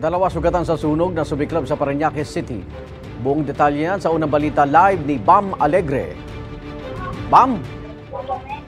Dalawa sugatan sa sunog na sumiklab sa Parañaque City. Buong detalye yan sa unang balita live ni Bam Alegre. Bam!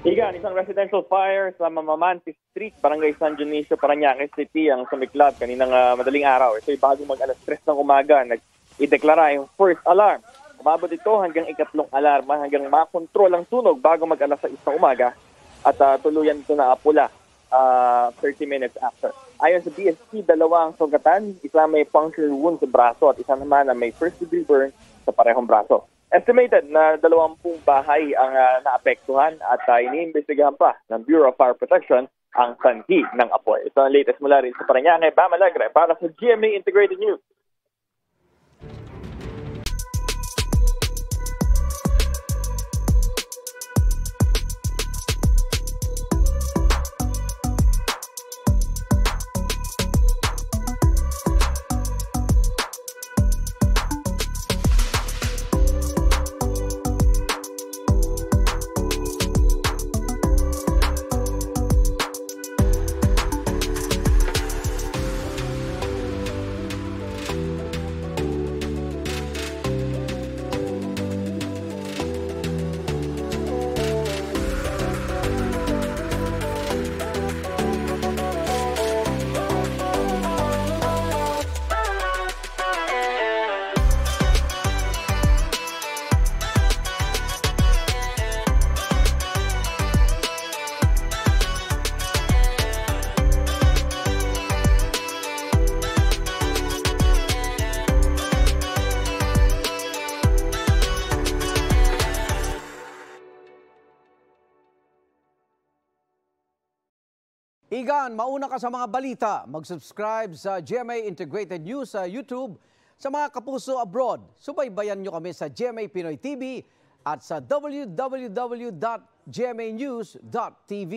Igan, isang residential fire sa Mamamanti Street, Barangay San Dionisio, Parañaque City ang sumiklab kaninang uh, madaling araw. Ito ay bago mag alas 3 ng umaga, nag-ideklara yung first alarm. Umabot ito hanggang ikatlong alarma hanggang makontrol ang tunog bago mag alas 6 ng umaga at uh, tuluyan ito na apula uh, 30 minutes after. Ayon sa BSP, dalawang sugatan, isa may puncture wound sa braso at isa naman na may first degree burn sa parehong braso. Estimated na 20 bahay ang uh, naapektuhan at uh, iniimbestigahan pa ng Bureau of Fire Protection ang sanhi ng apoy. Ito ang latest mula rin sa Parañaque, Bam Alegre para sa GMA Integrated News. Igan, mauna ka sa mga balita. Mag-subscribe sa GMA Integrated News sa YouTube. Sa mga kapuso abroad, subaybayan nyo kami sa GMA Pinoy TV at sa www.gmanews.tv.